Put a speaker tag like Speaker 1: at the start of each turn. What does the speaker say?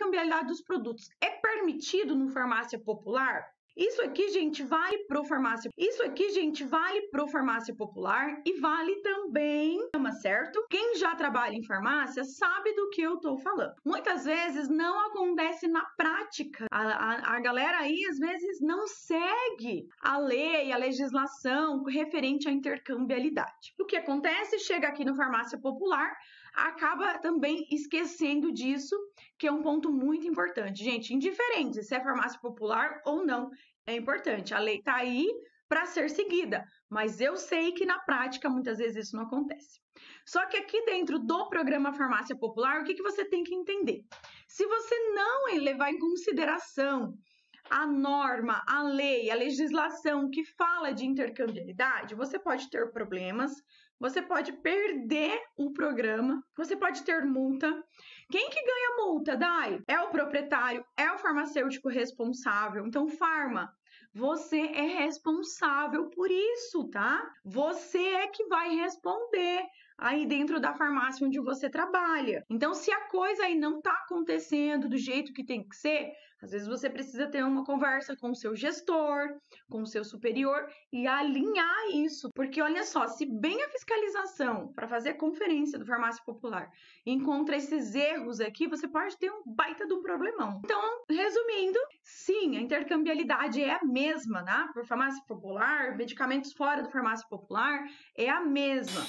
Speaker 1: intercambiabilidade dos produtos é permitido no farmácia popular? Isso aqui, gente, vale pro farmácia. Isso aqui, gente, vale pro farmácia popular e vale também, certo? Quem já trabalha em farmácia sabe do que eu tô falando. Muitas vezes não acontece na prática. A, a, a galera aí às vezes não segue a lei, a legislação referente à intercambiabilidade. O que acontece? Chega aqui no farmácia popular, acaba também esquecendo disso, que é um ponto muito importante. Gente, indiferente se é farmácia popular ou não, é importante. A lei está aí para ser seguida, mas eu sei que na prática muitas vezes isso não acontece. Só que aqui dentro do programa Farmácia Popular, o que, que você tem que entender? Se você não levar em consideração a norma, a lei, a legislação que fala de intercambiabilidade, você pode ter problemas, você pode perder o programa, você pode ter multa. Quem que ganha multa, Dai? É o proprietário, é o farmacêutico responsável. Então, farma, você é responsável por isso, tá? Você é que vai responder aí dentro da farmácia onde você trabalha. Então, se a coisa aí não tá acontecendo do jeito que tem que ser, às vezes você precisa ter uma conversa com o seu gestor, com o seu superior e alinhar isso, porque olha só, se bem a fiscalização para fazer a conferência do farmácia popular encontra esses erros aqui, você pode ter um baita de um problemão. Então, intercambiabilidade é a mesma, né? Por farmácia popular, medicamentos fora do farmácia popular é a mesma.